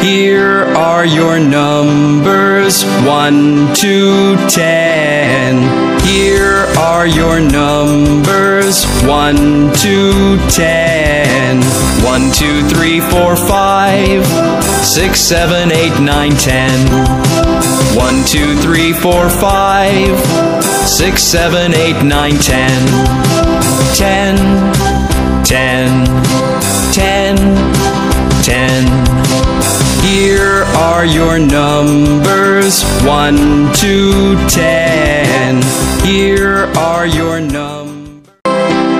Here are your numbers 1 to 10. Here are your numbers 1 to 10. 1, 2, 3, 4, 5, 6, 7, 8, 9, 10. 1, 2, 3, 4, 5, 6, 7, 8, 9, 10. 10, 10, 10, 10. Here are your numbers 1 to 10. Here are your numbers.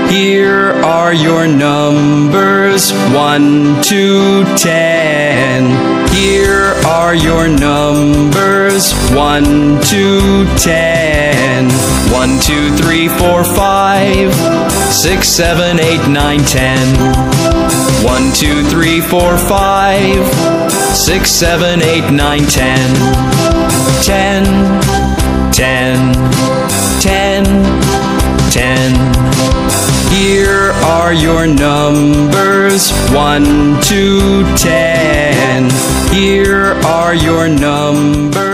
Here are your numbers 1 to 10. Here are your numbers 1 to 10. 1, 2, 3, 4, 5, 6, 7, 8, 9, 10. 1, 2, 3, 4, 5, 6, 7, 8, 9, 10. 10, 10, 10, 10. Here are your numbers 1 to 10. Here are your numbers.